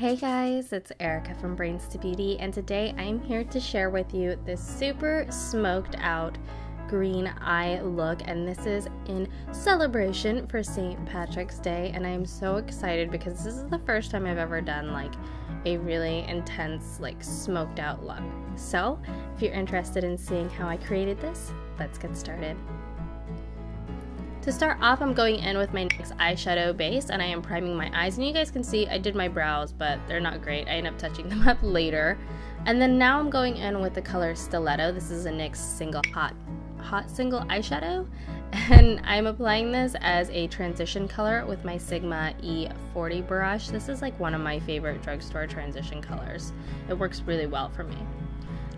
Hey guys, it's Erica from Brains to Beauty, and today I'm here to share with you this super smoked out green eye look. And this is in celebration for St. Patrick's Day, and I am so excited because this is the first time I've ever done like a really intense, like smoked out look. So, if you're interested in seeing how I created this, let's get started. To start off, I'm going in with my NYX eyeshadow base and I am priming my eyes. And you guys can see I did my brows, but they're not great. I end up touching them up later. And then now I'm going in with the color Stiletto. This is a NYX single hot, hot single eyeshadow. And I'm applying this as a transition color with my Sigma E40 brush. This is like one of my favorite drugstore transition colors. It works really well for me.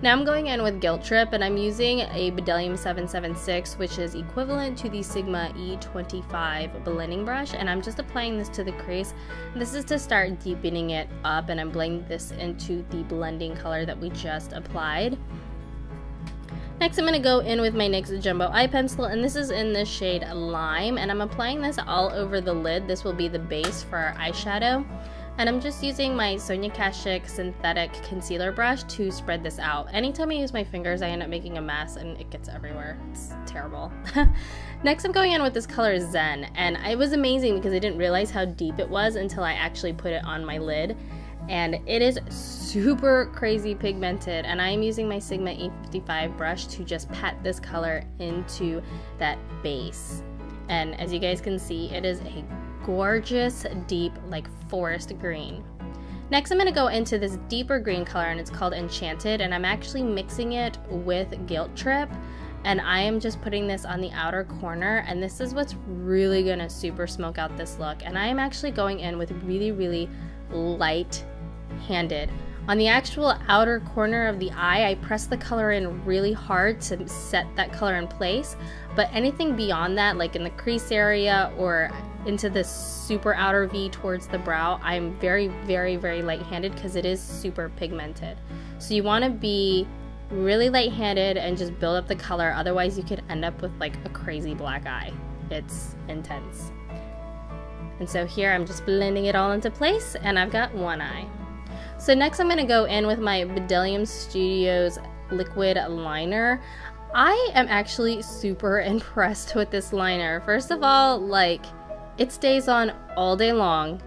Now I'm going in with Guilt Trip and I'm using a Bdellium 776 which is equivalent to the Sigma E25 blending brush and I'm just applying this to the crease. This is to start deepening it up and I'm blending this into the blending color that we just applied. Next I'm going to go in with my NYX Jumbo Eye Pencil and this is in the shade Lime and I'm applying this all over the lid. This will be the base for our eyeshadow. And I'm just using my Sonia Kashuk synthetic concealer brush to spread this out. Anytime I use my fingers, I end up making a mess and it gets everywhere. It's terrible. Next, I'm going in with this color Zen, and it was amazing because I didn't realize how deep it was until I actually put it on my lid. And it is super crazy pigmented, and I am using my Sigma E55 brush to just pat this color into that base. And as you guys can see, it is a gorgeous, deep, like forest green. Next, I'm going to go into this deeper green color and it's called Enchanted and I'm actually mixing it with Guilt Trip and I am just putting this on the outer corner and this is what's really going to super smoke out this look and I am actually going in with really, really light handed. On the actual outer corner of the eye, I press the color in really hard to set that color in place, but anything beyond that, like in the crease area or into this super outer V towards the brow, I'm very, very, very light-handed because it is super pigmented. So you want to be really light-handed and just build up the color, otherwise you could end up with like a crazy black eye. It's intense. And so here I'm just blending it all into place and I've got one eye. So next I'm going to go in with my Bedellium Studios liquid liner. I am actually super impressed with this liner. First of all, like, it stays on all day long,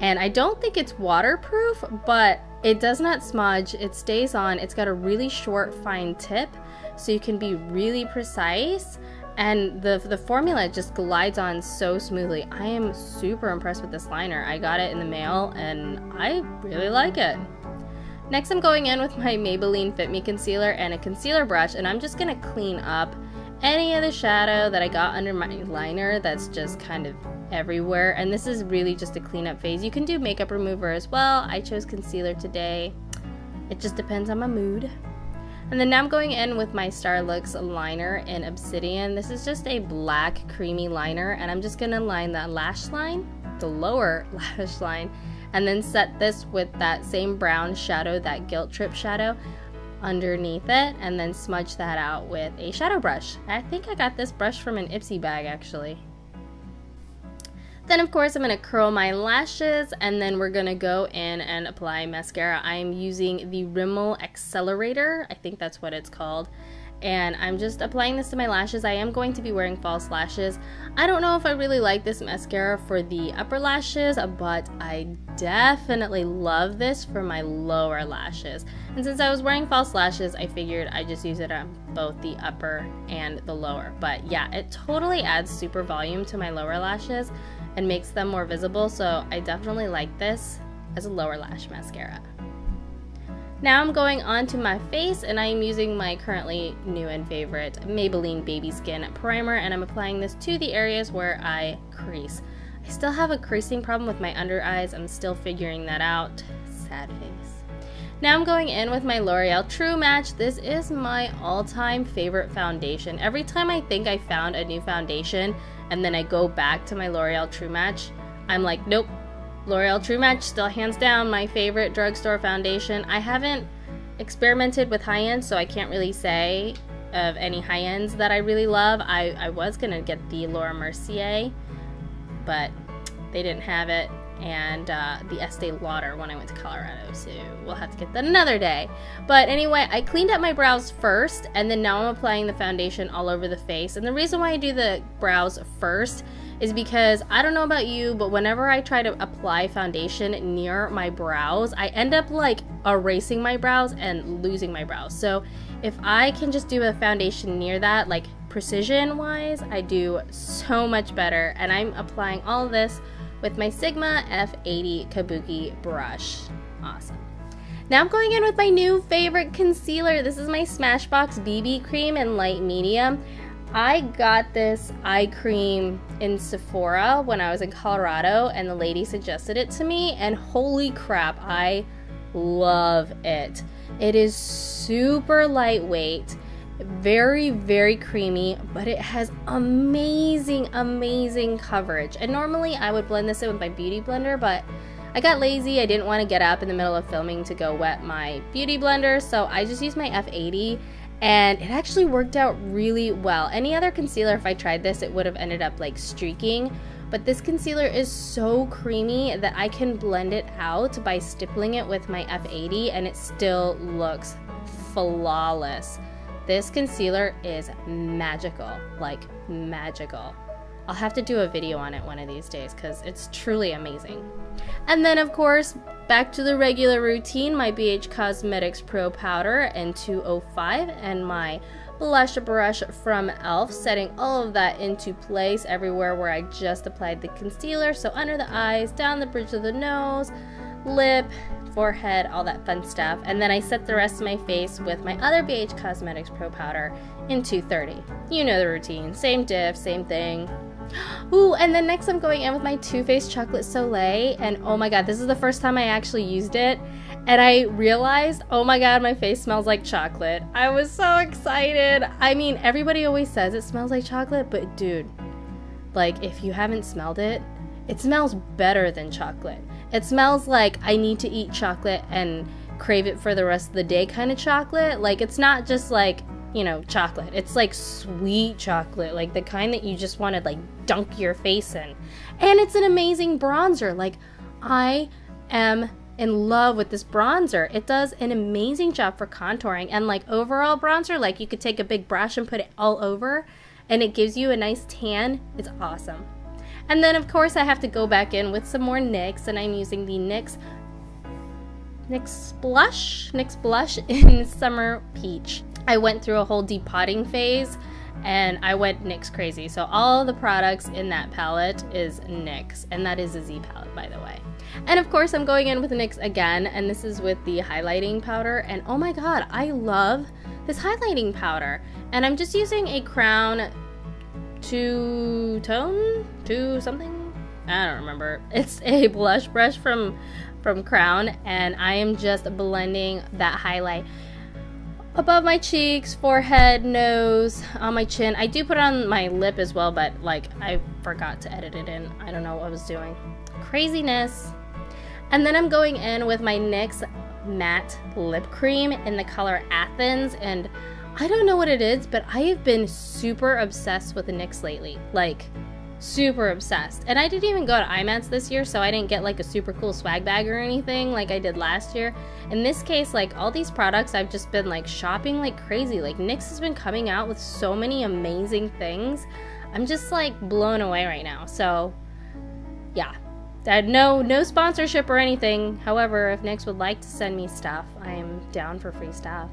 and I don't think it's waterproof, but it does not smudge. It stays on. It's got a really short, fine tip, so you can be really precise. And the, the formula just glides on so smoothly. I am super impressed with this liner. I got it in the mail and I really like it. Next I'm going in with my Maybelline Fit Me Concealer and a concealer brush and I'm just going to clean up any of the shadow that I got under my liner that's just kind of everywhere and this is really just a cleanup phase. You can do makeup remover as well. I chose concealer today. It just depends on my mood. And then now I'm going in with my Starlooks liner in Obsidian. This is just a black creamy liner and I'm just gonna line that lash line, the lower lash line, and then set this with that same brown shadow, that Guilt Trip shadow, underneath it and then smudge that out with a shadow brush. I think I got this brush from an Ipsy bag actually. Then of course I'm going to curl my lashes and then we're going to go in and apply mascara. I'm using the Rimmel Accelerator, I think that's what it's called. And I'm just applying this to my lashes. I am going to be wearing false lashes. I don't know if I really like this mascara for the upper lashes, but I definitely love this for my lower lashes. And since I was wearing false lashes, I figured I'd just use it on both the upper and the lower. But yeah, it totally adds super volume to my lower lashes and makes them more visible, so I definitely like this as a lower lash mascara. Now I'm going on to my face and I am using my currently new and favorite Maybelline Baby Skin Primer and I'm applying this to the areas where I crease. I still have a creasing problem with my under eyes. I'm still figuring that out. Sad face. Now I'm going in with my L'Oreal True Match. This is my all-time favorite foundation. Every time I think I found a new foundation, and then I go back to my L'Oreal True Match, I'm like, nope, L'Oreal True Match still hands down my favorite drugstore foundation. I haven't experimented with high ends, so I can't really say of any high ends that I really love. I, I was gonna get the Laura Mercier, but they didn't have it. and uh, the Estee Lauder when I went to Colorado. So we'll have to get that another day. But anyway, I cleaned up my brows first, and then now I'm applying the foundation all over the face. And the reason why I do the brows first is because I don't know about you, but whenever I try to apply foundation near my brows, I end up like erasing my brows and losing my brows. So if I can just do a foundation near that, like precision wise, I do so much better. And I'm applying all this with my Sigma F80 Kabuki brush. Awesome. Now I'm going in with my new favorite concealer. This is my Smashbox BB Cream in light medium. I got this eye cream in Sephora when I was in Colorado, and the lady suggested it to me, and holy crap, I love it. It is super lightweight, very, very creamy, but it has amazing, amazing coverage. And normally I would blend this in with my beauty blender, but I got lazy. I didn't want to get up in the middle of filming to go wet my beauty blender, so I just used my F80 and it actually worked out really well. Any other concealer, if I tried this, it would have ended up like streaking. But this concealer is so creamy that I can blend it out by stippling it with my F80 and it still looks flawless. This concealer is magical, like magical. I'll have to do a video on it one of these days because it's truly amazing. And then, of course, back to the regular routine my BH Cosmetics Pro Powder in 205 and my blush brush from e.l.f. setting all of that into place everywhere where I just applied the concealer. So under the eyes, down the bridge of the nose, lip, forehead, all that fun stuff. And then I set the rest of my face with my other BH Cosmetics Pro Powder in 230. You know the routine. Same diff, same thing. Ooh, and then next I'm going in with my Too Faced Chocolate Soleil. And oh my god, this is the first time I actually used it. And I realized, oh my god, my face smells like chocolate. I was so excited. I mean, everybody always says it smells like chocolate, but dude, like if you haven't smelled it, it smells better than chocolate. It smells like I need to eat chocolate and crave it for the rest of the day kind of chocolate. Like it's not just like you know, chocolate. It's like sweet chocolate, like the kind that you just want to like dunk your face in. And it's an amazing bronzer. Like I am in love with this bronzer. It does an amazing job for contouring and like overall bronzer, like you could take a big brush and put it all over and it gives you a nice tan. It's awesome. And then of course I have to go back in with some more NYX and I'm using the NYX NYX Blush, NYX Blush in Summer Peach. I went through a whole depotting phase and I went NYX crazy. So all the products in that palette is NYX, and that is a Z palette, by the way. And of course, I'm going in with NYX again, and this is with the highlighting powder. And oh my god, I love this highlighting powder. And I'm just using a Crown Two Tone, Two something. I don't remember. It's a blush brush from from Crown, and I am just blending that highlight above my cheeks, forehead, nose, on my chin. I do put it on my lip as well, but like I forgot to edit it in. I don't know what I was doing. Craziness. And then I'm going in with my NYX matte lip cream in the color Athens and I don't know what it is, but I have been super obsessed with the NYX lately. Like super obsessed. And I didn't even go to IMATS this year, so I didn't get like a super cool swag bag or anything like I did last year. In this case, like all these products, I've just been like shopping like crazy. Like NYX has been coming out with so many amazing things. I'm just like blown away right now. So, yeah. No, no sponsorship or anything. However, if NYX would like to send me stuff, I am down for free stuff.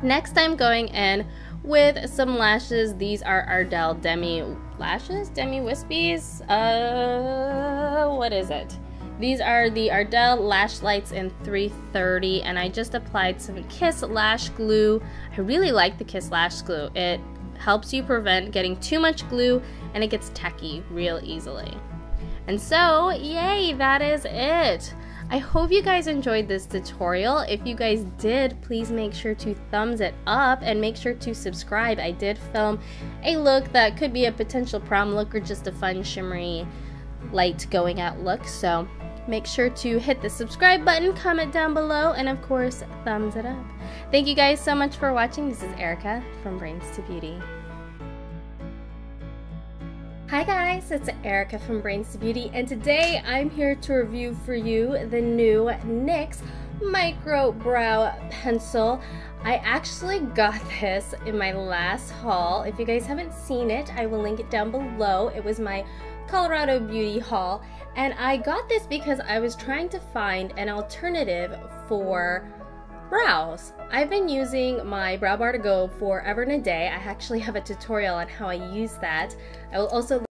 Next, I'm going in with some lashes. These are Ardell Demi lashes, Demi Wispies. Uh, what is it? These are the Ardell Lash Lites in 330, and I just applied some Kiss Lash Glue. I really like the Kiss Lash Glue. It helps you prevent getting too much glue, and it gets tacky real easily. And so, yay, that is it. I hope you guys enjoyed this tutorial. If you guys did, please make sure to thumbs it up and make sure to subscribe. I did film a look that could be a potential prom look or just a fun shimmery light going out look. So make sure to hit the subscribe button, comment down below, and of course, thumbs it up. Thank you guys so much for watching. This is Erica from Brains to Beauty. Hi guys, it's Erica from Brains to Beauty and today I'm here to review for you the new NYX Micro Brow Pencil. I actually got this in my last haul. If you guys haven't seen it, I will link it down below. It was my Colorado Beauty haul and I got this because I was trying to find an alternative for brows. I've been using my Brow Bar to Go forever and a day. I actually have a tutorial on how I use that. I will also